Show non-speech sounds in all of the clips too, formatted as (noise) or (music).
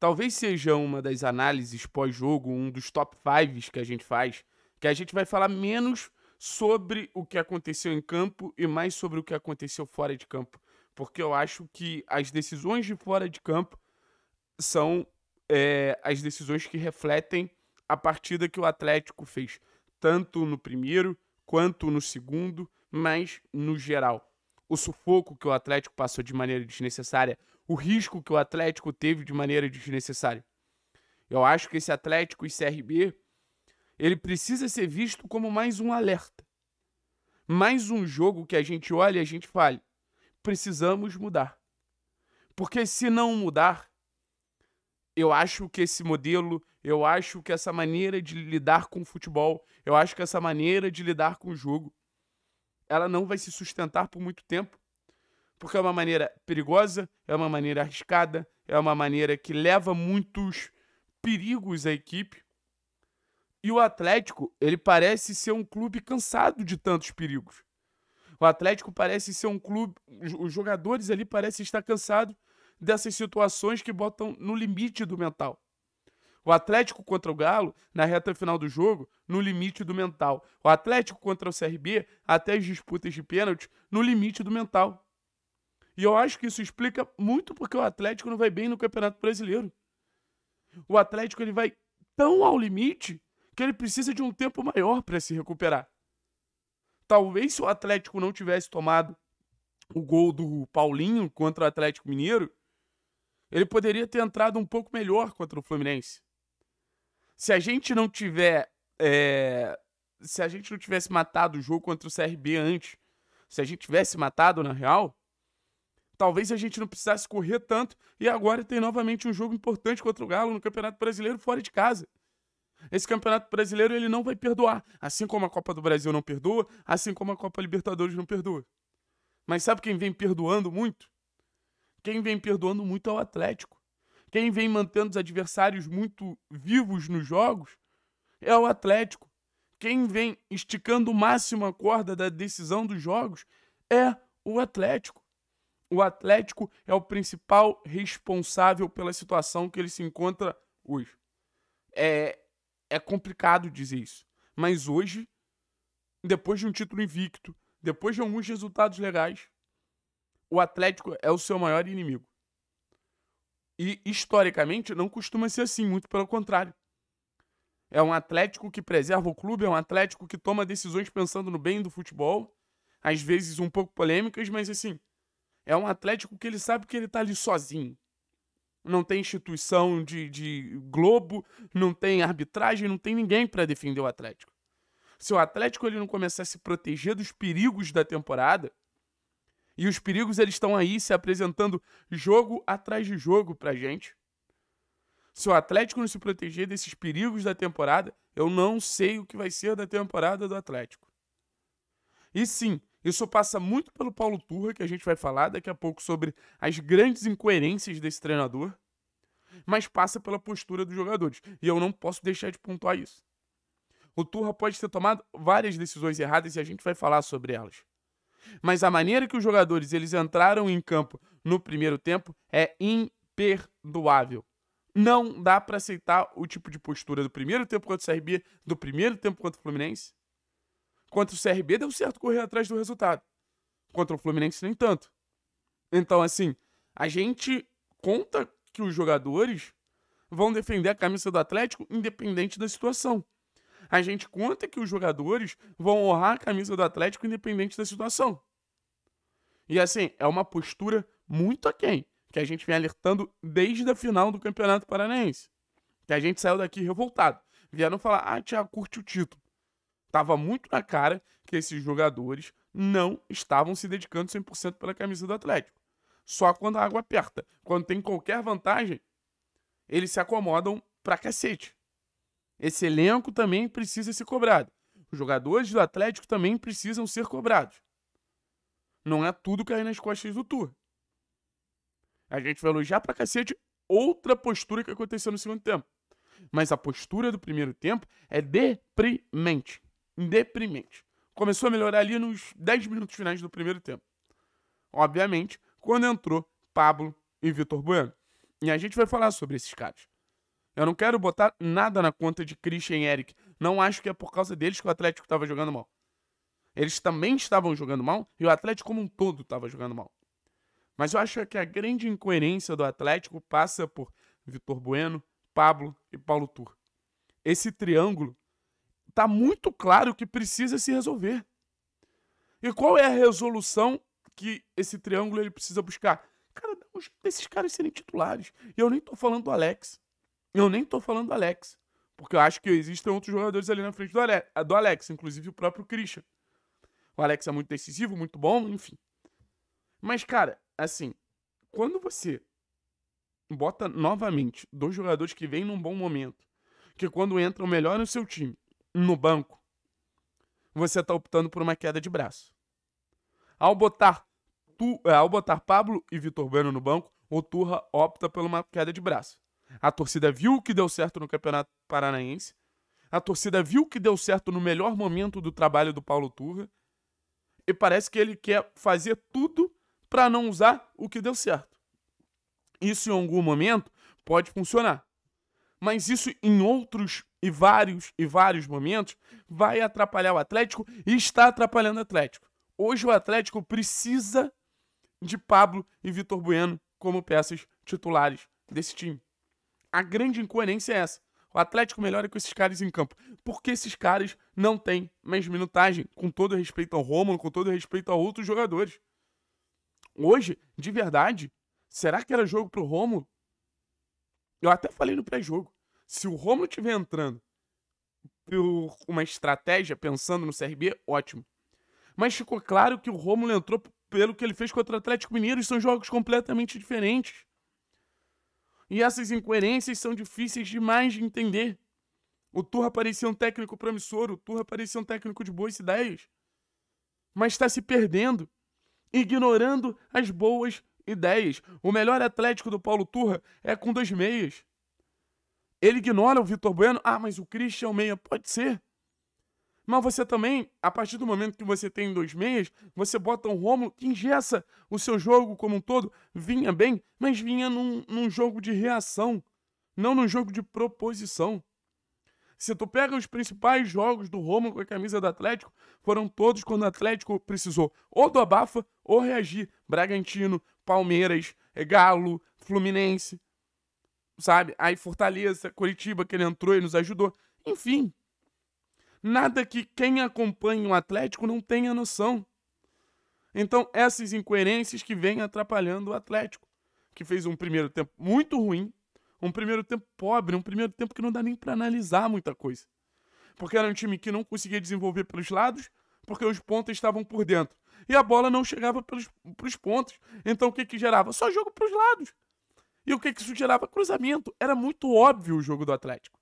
talvez seja uma das análises pós-jogo, um dos top fives que a gente faz, que a gente vai falar menos sobre o que aconteceu em campo e mais sobre o que aconteceu fora de campo. Porque eu acho que as decisões de fora de campo são é, as decisões que refletem a partida que o Atlético fez, tanto no primeiro quanto no segundo, mas no geral. O sufoco que o Atlético passou de maneira desnecessária, o risco que o Atlético teve de maneira desnecessária. Eu acho que esse Atlético e CRB ele precisa ser visto como mais um alerta. Mais um jogo que a gente olha e a gente fale, precisamos mudar. Porque se não mudar, eu acho que esse modelo, eu acho que essa maneira de lidar com o futebol, eu acho que essa maneira de lidar com o jogo, ela não vai se sustentar por muito tempo. Porque é uma maneira perigosa, é uma maneira arriscada, é uma maneira que leva muitos perigos à equipe. E o Atlético, ele parece ser um clube cansado de tantos perigos. O Atlético parece ser um clube. Os jogadores ali parecem estar cansados dessas situações que botam no limite do mental. O Atlético contra o Galo, na reta final do jogo, no limite do mental. O Atlético contra o CRB, até as disputas de pênalti, no limite do mental. E eu acho que isso explica muito porque o Atlético não vai bem no Campeonato Brasileiro. O Atlético ele vai tão ao limite que ele precisa de um tempo maior para se recuperar. Talvez se o Atlético não tivesse tomado o gol do Paulinho contra o Atlético Mineiro, ele poderia ter entrado um pouco melhor contra o Fluminense. Se a gente não tiver. É... Se a gente não tivesse matado o jogo contra o CRB antes, se a gente tivesse matado na real, talvez a gente não precisasse correr tanto e agora tem novamente um jogo importante contra o Galo no Campeonato Brasileiro fora de casa. Esse Campeonato Brasileiro ele não vai perdoar, assim como a Copa do Brasil não perdoa, assim como a Copa Libertadores não perdoa. Mas sabe quem vem perdoando muito? Quem vem perdoando muito é o Atlético. Quem vem mantendo os adversários muito vivos nos jogos é o Atlético. Quem vem esticando o máximo a corda da decisão dos jogos é o Atlético. O Atlético é o principal responsável pela situação que ele se encontra hoje. É, é complicado dizer isso. Mas hoje, depois de um título invicto, depois de alguns resultados legais, o Atlético é o seu maior inimigo. E historicamente não costuma ser assim, muito pelo contrário. É um Atlético que preserva o clube, é um Atlético que toma decisões pensando no bem do futebol, às vezes um pouco polêmicas, mas assim, é um Atlético que ele sabe que ele está ali sozinho não tem instituição de, de Globo, não tem arbitragem, não tem ninguém para defender o Atlético. Se o Atlético ele não começar a se proteger dos perigos da temporada, e os perigos eles estão aí se apresentando jogo atrás de jogo pra gente. Se o Atlético não se proteger desses perigos da temporada, eu não sei o que vai ser da temporada do Atlético. E sim, isso passa muito pelo Paulo Turra, que a gente vai falar daqui a pouco sobre as grandes incoerências desse treinador, mas passa pela postura dos jogadores. E eu não posso deixar de pontuar isso. O Turra pode ter tomado várias decisões erradas e a gente vai falar sobre elas. Mas a maneira que os jogadores eles entraram em campo no primeiro tempo é imperdoável. Não dá para aceitar o tipo de postura do primeiro tempo contra o CRB, do primeiro tempo contra o Fluminense Contra o CRB deu certo correr atrás do resultado. Contra o Fluminense, nem tanto. Então, assim, a gente conta que os jogadores vão defender a camisa do Atlético independente da situação. A gente conta que os jogadores vão honrar a camisa do Atlético independente da situação. E assim, é uma postura muito aquém, que a gente vem alertando desde a final do Campeonato Paranaense. Que a gente saiu daqui revoltado. Vieram falar, ah, Thiago, curte o título. Tava muito na cara que esses jogadores não estavam se dedicando 100% pela camisa do Atlético. Só quando a água aperta. Quando tem qualquer vantagem, eles se acomodam pra cacete. Esse elenco também precisa ser cobrado. Os jogadores do Atlético também precisam ser cobrados. Não é tudo cair nas costas do Tour. A gente vai elogiar pra cacete outra postura que aconteceu no segundo tempo. Mas a postura do primeiro tempo é deprimente deprimente. Começou a melhorar ali nos 10 minutos finais do primeiro tempo. Obviamente, quando entrou Pablo e Vitor Bueno. E a gente vai falar sobre esses caras. Eu não quero botar nada na conta de Christian e Eric. Não acho que é por causa deles que o Atlético estava jogando mal. Eles também estavam jogando mal e o Atlético como um todo estava jogando mal. Mas eu acho que a grande incoerência do Atlético passa por Vitor Bueno, Pablo e Paulo Tur. Esse triângulo tá muito claro que precisa se resolver. E qual é a resolução que esse triângulo ele precisa buscar? Cara, desses caras serem titulares. E eu nem tô falando do Alex. Eu nem tô falando do Alex. Porque eu acho que existem outros jogadores ali na frente do, Ale do Alex, inclusive o próprio Christian. O Alex é muito decisivo, muito bom, enfim. Mas, cara, assim, quando você bota novamente dois jogadores que vêm num bom momento, que quando entram melhor no seu time, no banco, você está optando por uma queda de braço. Ao botar, tu, é, ao botar Pablo e Vitor Bueno no banco, o Turra opta por uma queda de braço. A torcida viu que deu certo no Campeonato Paranaense, a torcida viu que deu certo no melhor momento do trabalho do Paulo Turra, e parece que ele quer fazer tudo para não usar o que deu certo. Isso em algum momento pode funcionar. Mas isso em outros e vários e vários momentos vai atrapalhar o Atlético e está atrapalhando o Atlético. Hoje o Atlético precisa de Pablo e Vitor Bueno como peças titulares desse time. A grande incoerência é essa. O Atlético melhora com esses caras em campo. Porque esses caras não têm mais minutagem, com todo respeito ao Romulo, com todo respeito a outros jogadores. Hoje, de verdade, será que era jogo pro Romulo? Eu até falei no pré-jogo. Se o Romulo estiver entrando por uma estratégia pensando no CRB, ótimo. Mas ficou claro que o Romulo entrou pelo que ele fez contra o Atlético Mineiro e são jogos completamente diferentes. E essas incoerências são difíceis demais de entender. O Turra parecia um técnico promissor, o Turra parecia um técnico de boas ideias. Mas está se perdendo, ignorando as boas ideias. O melhor Atlético do Paulo Turra é com dois meias. Ele ignora o Vitor Bueno. Ah, mas o Christian é o meia. Pode ser. Mas você também, a partir do momento que você tem dois meias, você bota um Romulo que ingessa o seu jogo como um todo. Vinha bem, mas vinha num, num jogo de reação, não num jogo de proposição. Se tu pega os principais jogos do Romulo com a camisa do Atlético, foram todos quando o Atlético precisou ou do abafa ou reagir. Bragantino, Palmeiras, Galo, Fluminense, sabe? Aí Fortaleza, Curitiba, que ele entrou e nos ajudou. Enfim, nada que quem acompanha o Atlético não tenha noção. Então, essas incoerências que vêm atrapalhando o Atlético, que fez um primeiro tempo muito ruim, um primeiro tempo pobre, um primeiro tempo que não dá nem para analisar muita coisa. Porque era um time que não conseguia desenvolver pelos lados, porque os pontos estavam por dentro. E a bola não chegava pelos, pros pontos. Então o que que gerava? Só jogo pros lados. E o que que isso gerava? Cruzamento. Era muito óbvio o jogo do Atlético.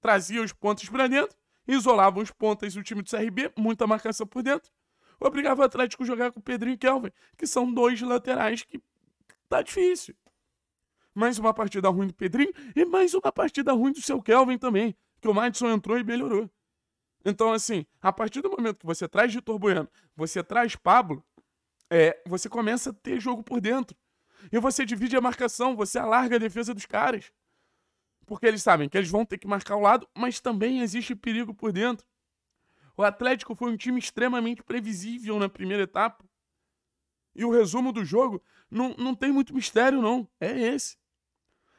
Trazia os pontos para dentro, isolava os pontas do time do CRB, muita marcação por dentro. Obrigava o Atlético a jogar com o Pedrinho e Kelvin, que são dois laterais que tá difícil mais uma partida ruim do Pedrinho e mais uma partida ruim do seu Kelvin também, que o Madison entrou e melhorou. Então, assim, a partir do momento que você traz Vitor Bueno, você traz Pablo, é, você começa a ter jogo por dentro. E você divide a marcação, você alarga a defesa dos caras. Porque eles sabem que eles vão ter que marcar o lado, mas também existe perigo por dentro. O Atlético foi um time extremamente previsível na primeira etapa. E o resumo do jogo não, não tem muito mistério, não. É esse.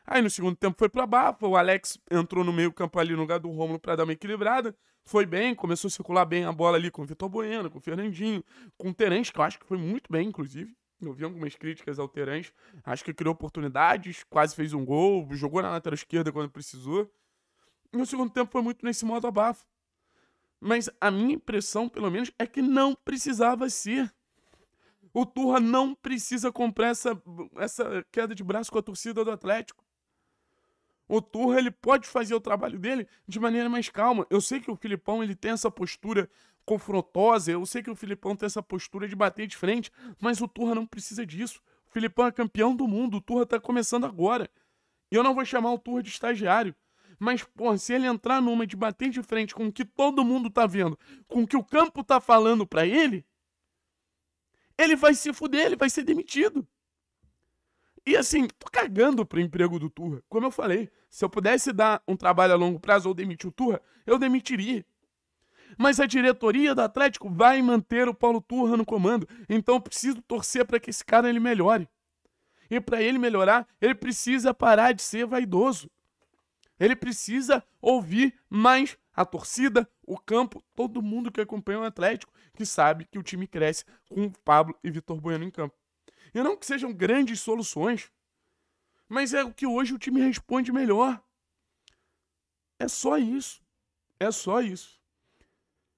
Aí no segundo tempo foi para Bafa, o Alex entrou no meio-campo ali no lugar do Romulo para dar uma equilibrada. Foi bem, começou a circular bem a bola ali com o Vitor Bueno, com o Fernandinho, com o Terence, que eu acho que foi muito bem, inclusive. Eu vi algumas críticas ao Terence. Acho que criou oportunidades, quase fez um gol, jogou na lateral esquerda quando precisou. E no segundo tempo foi muito nesse modo abafa. Mas a minha impressão, pelo menos, é que não precisava ser. O Turra não precisa comprar essa, essa queda de braço com a torcida do Atlético. O Turra ele pode fazer o trabalho dele de maneira mais calma. Eu sei que o Filipão ele tem essa postura confrontosa, eu sei que o Filipão tem essa postura de bater de frente, mas o Turra não precisa disso. O Filipão é campeão do mundo, o Turra tá começando agora. E eu não vou chamar o Turra de estagiário. Mas, pô, se ele entrar numa de bater de frente com o que todo mundo tá vendo, com o que o campo tá falando para ele, ele vai se fuder, ele vai ser demitido. E assim, tô cagando pro emprego do Turra. Como eu falei, se eu pudesse dar um trabalho a longo prazo ou demitir o Turra, eu demitiria. Mas a diretoria do Atlético vai manter o Paulo Turra no comando. Então eu preciso torcer para que esse cara ele melhore. E para ele melhorar, ele precisa parar de ser vaidoso. Ele precisa ouvir mais a torcida, o campo, todo mundo que acompanha o Atlético, que sabe que o time cresce com Pablo e Vitor Bueno em campo. E não que sejam grandes soluções, mas é o que hoje o time responde melhor. É só isso. É só isso.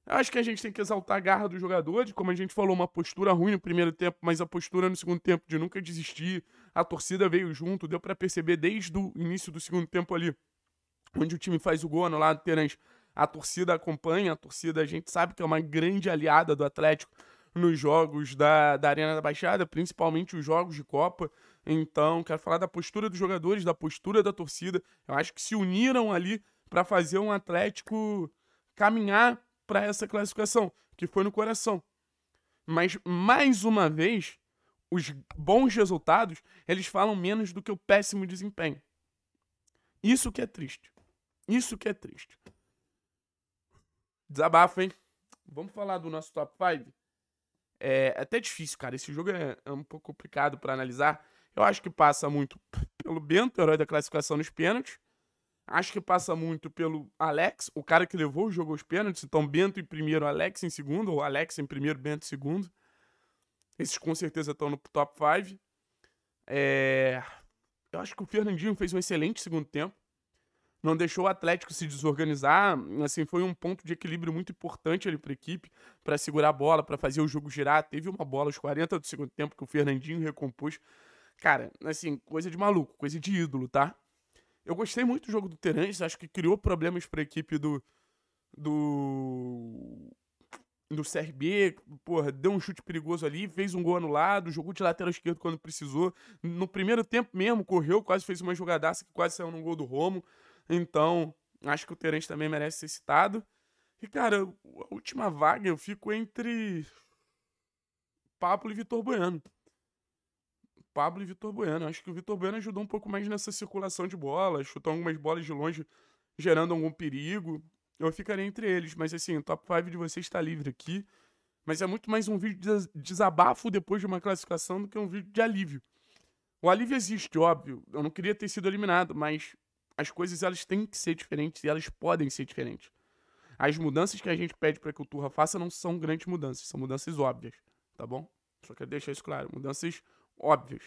Acho que a gente tem que exaltar a garra dos jogadores, como a gente falou, uma postura ruim no primeiro tempo, mas a postura no segundo tempo de nunca desistir. A torcida veio junto, deu para perceber desde o início do segundo tempo ali, onde o time faz o gol no lado do Terence. A torcida acompanha, a torcida a gente sabe que é uma grande aliada do Atlético nos jogos da, da Arena da Baixada, principalmente os jogos de Copa. Então, quero falar da postura dos jogadores, da postura da torcida. Eu acho que se uniram ali para fazer um Atlético caminhar para essa classificação, que foi no coração. Mas, mais uma vez, os bons resultados, eles falam menos do que o péssimo desempenho. Isso que é triste. Isso que é triste. Desabafo, hein? Vamos falar do nosso top 5? É, é até difícil, cara. Esse jogo é, é um pouco complicado para analisar. Eu acho que passa muito (laughs) pelo Bento, herói da classificação nos pênaltis. Acho que passa muito pelo Alex, o cara que levou o jogo aos pênaltis. Então, Bento em primeiro, Alex em segundo, ou Alex em primeiro, Bento em segundo. Esses com certeza estão no top 5. É... Eu acho que o Fernandinho fez um excelente segundo tempo. Não deixou o Atlético se desorganizar. Assim, foi um ponto de equilíbrio muito importante ali para a equipe, para segurar a bola, para fazer o jogo girar. Teve uma bola aos 40 do segundo tempo que o Fernandinho recompôs. Cara, assim, coisa de maluco, coisa de ídolo, tá? Eu gostei muito do jogo do Terence, acho que criou problemas para a equipe do do do CRB, porra, deu um chute perigoso ali, fez um gol anulado, jogou de lateral esquerdo quando precisou. No primeiro tempo mesmo, correu, quase fez uma jogadaça que quase saiu no gol do Romo. Então, acho que o Terence também merece ser citado. E, cara, a última vaga eu fico entre Pablo e Vitor Bueno. Pablo e Vitor Bueno. Acho que o Vitor Bueno ajudou um pouco mais nessa circulação de bola, chutou algumas bolas de longe, gerando algum perigo. Eu ficaria entre eles, mas assim, o top 5 de vocês está livre aqui. Mas é muito mais um vídeo de desabafo depois de uma classificação do que um vídeo de alívio. O alívio existe, óbvio. Eu não queria ter sido eliminado, mas as coisas elas têm que ser diferentes e elas podem ser diferentes. As mudanças que a gente pede para que o Turra faça não são grandes mudanças, são mudanças óbvias, tá bom? Só quero deixar isso claro, mudanças óbvias.